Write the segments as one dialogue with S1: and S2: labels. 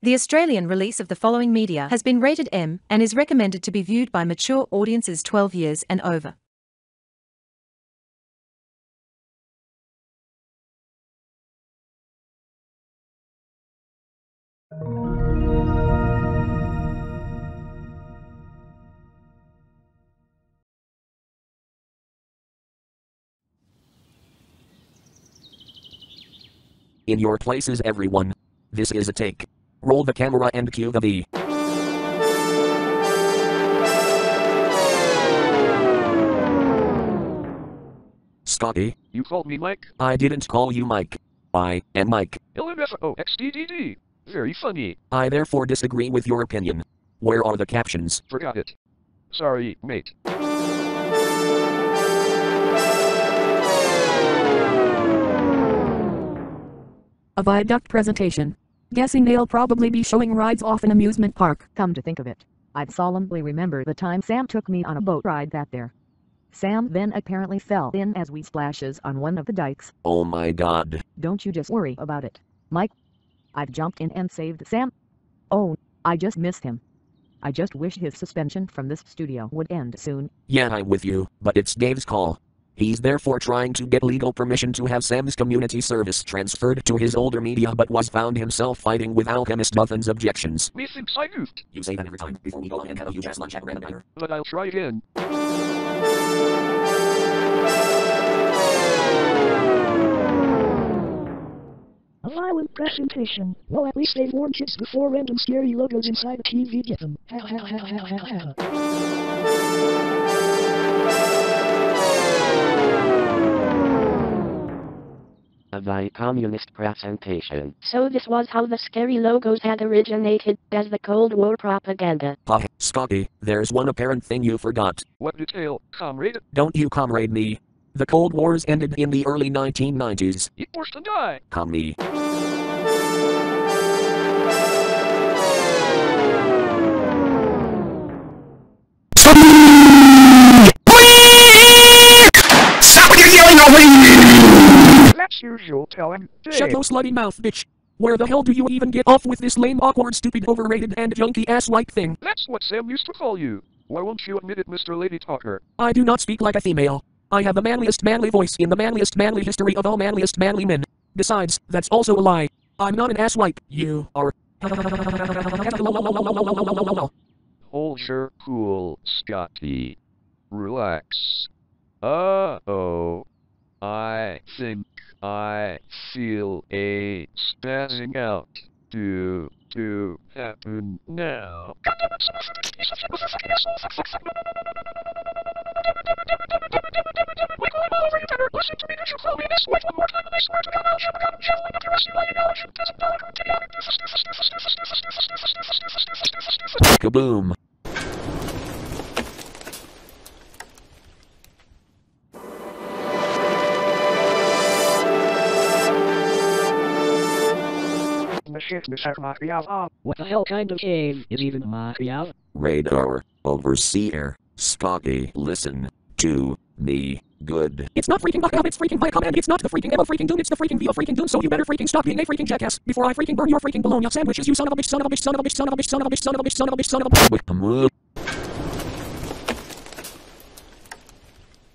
S1: The Australian release of the following media has been rated M and is recommended to be viewed by mature audiences 12 years and over.
S2: In your places, everyone. This is a take. Roll the camera and cue the V. Scotty,
S3: You called me Mike?
S2: I didn't call you Mike. I am Mike.
S3: LMFAO Very funny.
S2: I therefore disagree with your opinion. Where are the captions?
S3: Forgot it. Sorry, mate.
S4: A viaduct presentation. Guessing they'll probably be showing rides off an amusement park.
S5: Come to think of it, I'd solemnly remember the time Sam took me on a boat ride that there. Sam then apparently fell in as we splashes on one of the dikes.
S2: Oh my god.
S5: Don't you just worry about it, Mike. I've jumped in and saved Sam. Oh, I just missed him. I just wish his suspension from this studio would end soon.
S2: Yeah, I'm with you, but it's Dave's call. He's therefore trying to get legal permission to have Sam's community service transferred to his older media but was found himself fighting with Alchemist Muffin's objections.
S3: Methinks I goofed,
S2: You say that every time before we go on and have a huge ass lunch at random diner.
S3: but I'll try again.
S6: A violent presentation. Well, at least they've warned kids before random scary logos inside a TV get them. Ha ha ha ha ha ha.
S7: A by communist presentation.
S8: So this was how the scary logos had originated, as the Cold War propaganda.
S2: Pah, Scotty, there's one apparent thing you forgot.
S3: What detail, comrade?
S2: Don't you comrade me. The Cold Wars ended in the early 1990s.
S3: Eat worse than die.
S2: Com me.
S3: Usual telling.
S2: Shut your slutty mouth, bitch. Where the hell do you even get off with this lame, awkward, stupid, overrated, and junky ass white thing?
S3: That's what Sam used to call you. Why won't you admit it, Mr. Lady Talker?
S2: I do not speak like a female. I have the manliest manly voice in the manliest manly history of all manliest manly men. Besides, that's also a lie. I'm not an asswipe. You are.
S3: Hold your cool, Scotty. Relax. Uh-oh. I think I feel a spazzing out to to happen now.
S2: Kaboom.
S6: What the hell kind of cave is even Montreal?
S2: Radar. Overseer. Scotty, listen to me. Good. It's not freaking Buckcom, it's freaking Viacom, and it's not the freaking Emma freaking Doom, it's the freaking Via freaking Doom, so you better freaking stop being a freaking jackass before I freaking burn your freaking bologna sandwiches, you son of a bitch, son of a bitch, son of a bitch, son of a bitch, son of a bitch, son of a bitch, son of a bitch, son of a bitch.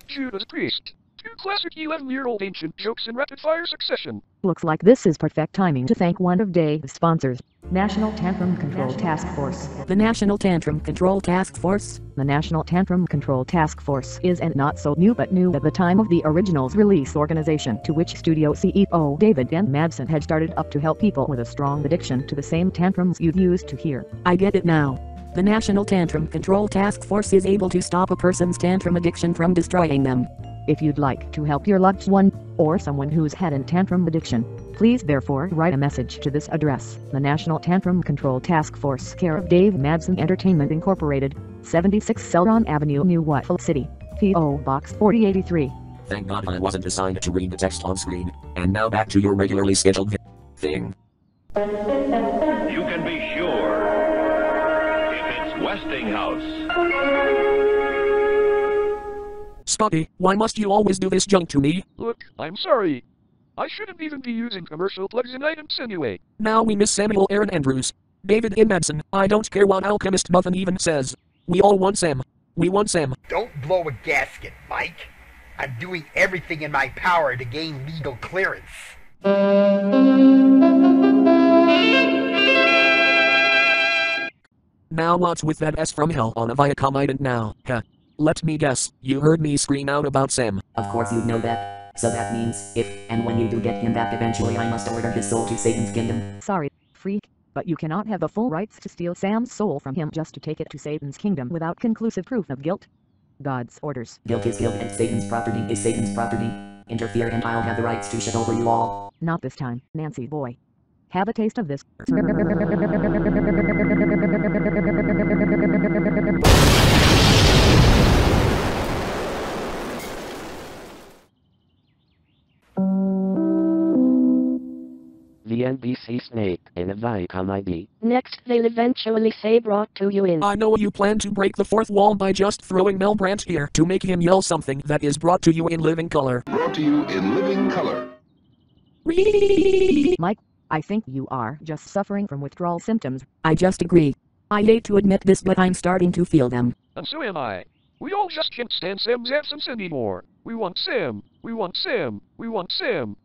S3: Judas Priest. Two classic 11-year-old ancient jokes in rapid-fire succession.
S5: Looks like this is perfect timing to thank one of Dave's sponsors, National Tantrum Control Task Force.
S4: The National Tantrum Control Task Force.
S5: The National Tantrum Control Task Force is an not so new but new at the time of the original's release organization to which studio CEO David N. Madsen had started up to help people with a strong addiction to the same tantrums you'd used to hear.
S4: I get it now. The National Tantrum Control Task Force is able to stop a person's tantrum addiction from destroying them.
S5: If you'd like to help your loved one, or someone who's had a tantrum addiction, please therefore write a message to this address. The National Tantrum Control Task Force care of Dave Madsen Entertainment Incorporated, 76 Ceylon Avenue, New Waffle City, P.O. Box 4083.
S2: Thank God I wasn't assigned to read the text on screen. And now back to your regularly scheduled vi- thing.
S9: You can be sure if it's Westinghouse.
S2: Scotty, why must you always do this junk to me?
S3: Look, I'm sorry. I shouldn't even be using commercial plugs and items anyway.
S2: Now we miss Samuel Aaron Andrews. David N. Madsen, I don't care what Alchemist Muffin even says. We all want Sam. We want Sam.
S10: Don't blow a gasket, Mike. I'm doing everything in my power to gain legal clearance.
S2: Now what's with that S from hell on a Viacom ident now, huh? Let me guess, you heard me scream out about Sam.
S11: Of course you'd know that. So that means, if and when you do get him back eventually I must order his soul to Satan's kingdom.
S5: Sorry, freak, but you cannot have the full rights to steal Sam's soul from him just to take it to Satan's kingdom without conclusive proof of guilt. God's orders.
S11: Guilt is guilt and Satan's property is Satan's property. Interfere and I'll have the rights to shit over you all.
S5: Not this time, Nancy boy. Have a taste of this.
S7: NBC snake in a Viacom ID.
S8: Next, they'll eventually say brought to you in.
S2: I know you plan to break the fourth wall by just throwing Mel Brandt here to make him yell something that is brought to you in living color.
S12: Brought to you in living color.
S5: Mike, I think you are just suffering from withdrawal symptoms.
S4: I just agree. I hate to admit this, but I'm starting to feel them.
S3: And so am I. We all just can't stand Sam's absence anymore. We want Sam. We want Sam. We want Sam.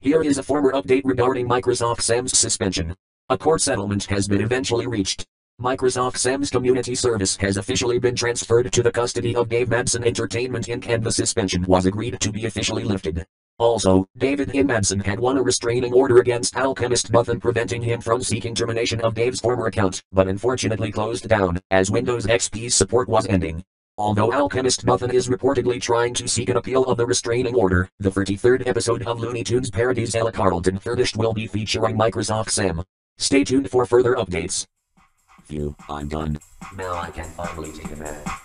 S2: Here is a former update regarding Microsoft Sam's suspension. A court settlement has been eventually reached. Microsoft Sam's community service has officially been transferred to the custody of Dave Madsen Entertainment Inc. and the suspension was agreed to be officially lifted. Also, David N. Madsen had won a restraining order against Alchemist Muffin preventing him from seeking termination of Dave's former account, but unfortunately closed down, as Windows XP's support was ending. Although Alchemist Muffin is reportedly trying to seek an appeal of the restraining order, the 33rd episode of Looney Tunes parodies Elecarltonfurbish will be featuring Microsoft Sam. Stay tuned for further updates. Phew, I'm done. Now I can finally take a nap.